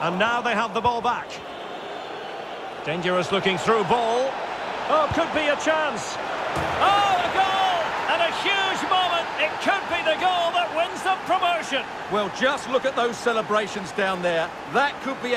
And now they have the ball back. Dangerous looking through ball. Oh, could be a chance. Oh, a goal! And a huge moment. It could be the goal that wins them promotion. Well, just look at those celebrations down there. That could be a